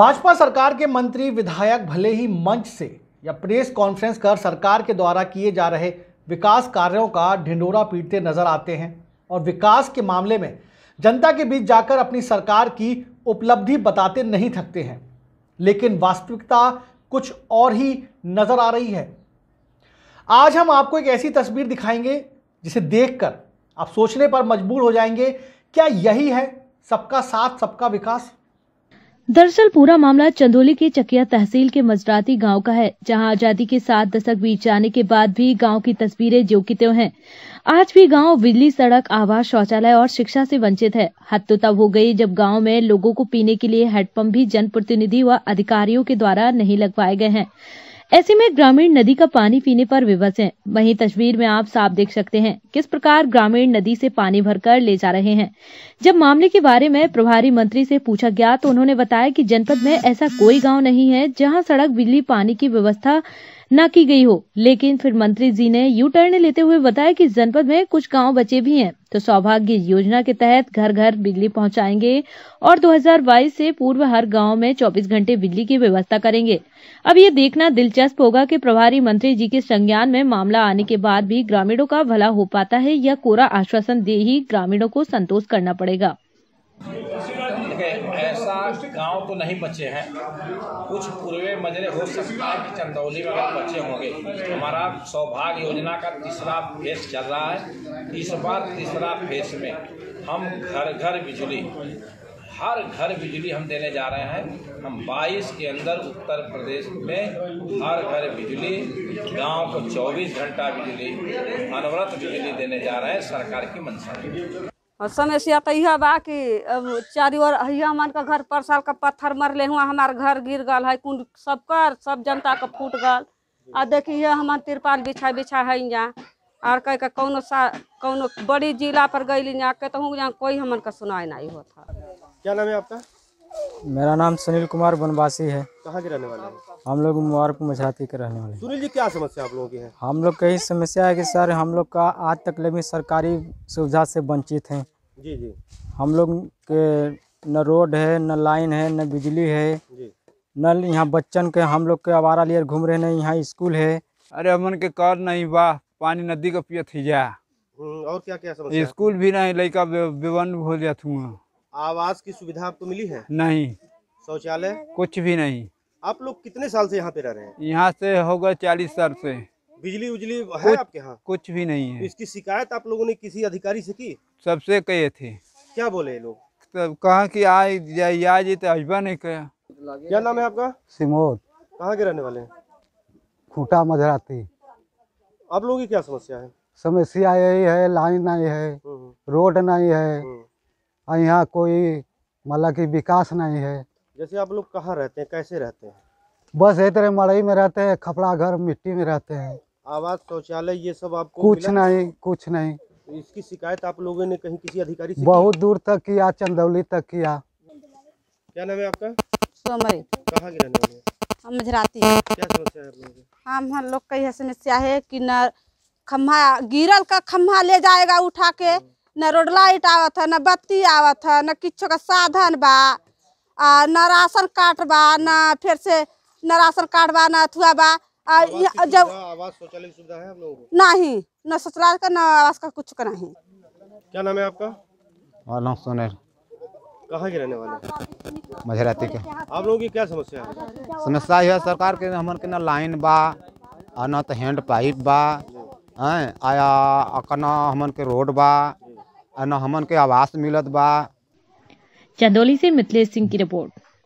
भाजपा सरकार के मंत्री विधायक भले ही मंच से या प्रेस कॉन्फ्रेंस कर सरकार के द्वारा किए जा रहे विकास कार्यों का ढिंडोरा पीटते नज़र आते हैं और विकास के मामले में जनता के बीच जाकर अपनी सरकार की उपलब्धि बताते नहीं थकते हैं। लेकिन वास्तविकता कुछ और ही नज़र आ रही है। आज हम आपको एक ऐसी तस्वीर दिखाएँगे जिसे देखकर आप सोचने पर मजबूर हो जाएँगे, क्या यही है सबका साथ, सबका विकास? दरअसल पूरा मामला चंदोली के चकिया तहसील के मजराती गाँव का है, जहाँ आज़ादी के सात दशक बीत जाने के बाद भी गाँव की तस्वीरें जो की त्यों हैं। आज भी गाँव बिजली सड़क आवास शौचालय और शिक्षा से वंचित है। हद तो तब हो गई जब गाँव में लोगों को पीने के लिए हैंडपंप भी जनप्रतिनिधि व अधिकारियों के द्वारा नहीं लगवाए गए हैं। ऐसे में ग्रामीण नदी का पानी पीने पर विवश हैं। वहीं तस्वीर में आप साफ़ देख सकते हैं किस प्रकार ग्रामीण नदी से पानी भरकर ले जा रहे हैं। जब मामले के बारे में प्रभारी मंत्री से पूछा गया तो उन्होंने बताया कि जनपद में ऐसा कोई गाँव नहीं है जहाँ सड़क बिजली पानी की व्यवस्था न की गई हो। लेकिन फिर मंत्री जी ने यू टर्न लेते हुए बताया कि जनपद में कुछ गाँव बचे भी हैं। तो सौभाग्य योजना के तहत घर घर बिजली पहुंचाएँगे और 2022 से पूर्व हर गाँव में 24 घंटे बिजली की व्यवस्था करेंगे। अब ये देखना दिलचस्प होगा कि प्रभारी मंत्री जी के संज्ञान में मामला आने के बाद भी ग्रामीणों का भला हो पाता है या कोरा आश्वासन दे ही ग्रामीणों को संतोष करना पड़ेगा। गाँव तो नहीं बचे हैं। कुछ पूर्वे मजरे हो सकता है कि चंदौली में अगर बचे होंगे। हमारा सौभाग्य योजना का तीसरा फ़ेज़ चल रहा है। इस बार तीसरा फ़ेज़ में हम घर घर बिजली, हर घर बिजली हम देने जा रहे हैं। हम 22 के अंदर उत्तर प्रदेश में हर घर बिजली, गाँव को 24 घंटा बिजली, अनवरत बिजली देने जा रहे हैं सरकार की मंशा है और समस्या तो यह बा कि, अब चारी ओर हिया मन का घर पर साल का पत्थर मरले हुआ, हमार घर गिर गल है, कुंड सबका सब जनता का फूट गल। आ देखिए हमार तिरपाल बिछा बिछा है यहाँ और कह के कौनो सा, कौनो बड़ी जिला पर गई यहाँ कहूँ यहाँ कोई हमन का सुनाई नहीं होता क्या नाम है आपका? मेरा नाम सुनील कुमार बनवासी है। कहाँ के रहने वाले हैं? हम लोग मुबारक मझराती के रहने वाले सुनील जी क्या समस्या आप लोगों की है? हम लोग का यही समस्या है कि सर हम लोग का आज तक ले सरकारी सुविधा से वंचित हैं। जी जी। हम लोग के न रोड है न लाइन है न बिजली है। जी। न यहाँ बच्चन के हम लोग के आवारा लिए घूम रहे हैं यहाँ स्कूल है। अरे हमन के कर नहीं बा पानी नदी का पियत ही जा। हम्म, और क्या क्या समस्या? स्कूल भी नहीं लड़का विवन हो जात हुआ आवास की सुविधा आपको मिली है? नहीं। शौचालय? कुछ भी नहीं। आप लोग कितने साल से यहाँ पे रह रहे हैं? यहाँ से होगा चालीस साल से। बिजली उजली है कुछ- आपके यहाँ? कुछ भी नहीं है। इसकी शिकायत आप लोगों ने किसी अधिकारी से की? सबसे कहे थे। क्या बोले लोग? तब कहा कि आए जाए आ जी तो अजबा नहीं कहा। क्या नाम है आपका? सिमोद। कहाँ के रहने वाले हैं? खूटा मझराती आप लोगों की क्या समस्या है? समस्या यही है लाइन नहीं है हम्म, रोड नहीं है हम्म। और यहाँ कोई मतलब कि विकास नहीं है। जैसे आप लोग कहाँ रहते हैं कैसे रहते हैं? बस ये तरह मड़ई में रहते हैं खपड़ा घर मिट्टी में रहते हैं। आवास शौचालय ये सब आपको कुछ नहीं कुछ नहीं। इसकी शिकायत आप लोगों ने कहीं किसी अधिकारी से बहुत दूर तक किया चंदौली तक किया। क्या नाम है आपका? सोमरी। कहाँ के रहने वाले हैं? हम मझराती क्या समस्या है आप लोगों हम हम लोग का यह समस्या है कि न खंभा गिरल का खंभा ले जाएगा उठा के। न रोड लाइट आवत है न बत्ती आवत है न किच्छो का साधन बा। आ, न राशन कार्ड बा न फिर से न राशन कार्ड बा न अथुआ बा। आ, जब आवास शौचालय की सुविधा है आप लोगों को? नहीं न ससुराल का न आवास का कुछ का नहीं। क्या नाम है आपका? वाला सुनील। कहाँ के रहने वाले मझराती के। आप लोगों की क्या समस्या है? समस्या है सरकार के हमन के न लाइन बा आ न तो हैंड पाइप बा आया अका न हमन के रोड बा न हमन के आवास मिलत बा। चंदौली से मिथिलेश सिंह की रिपोर्ट।